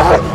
Oh!